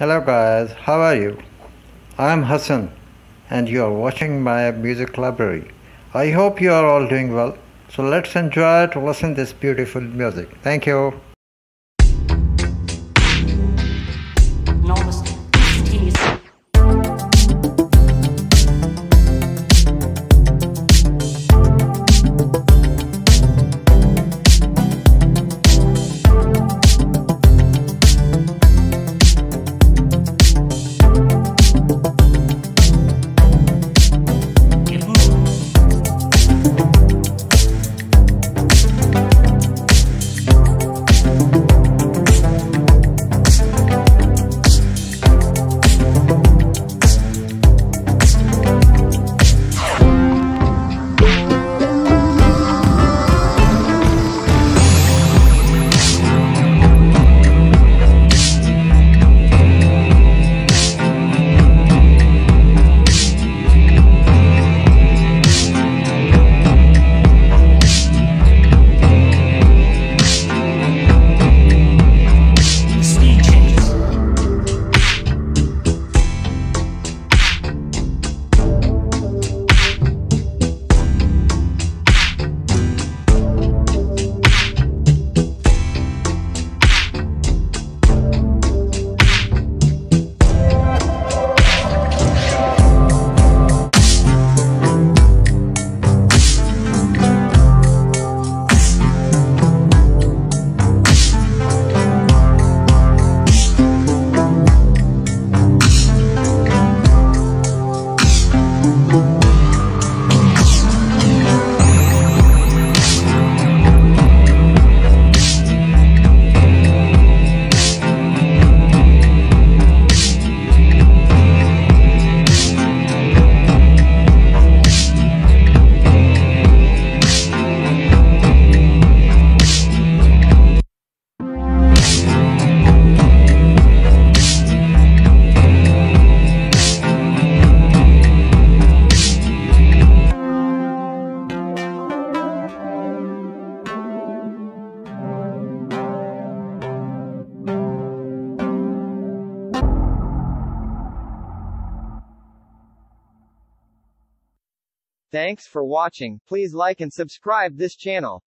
Hello guys, how are you? I'm Hassan and you are watching my music library. I hope you are all doing well. So let's enjoy to listen this beautiful music. Thank you. Thanks for watching. Please like and subscribe this channel.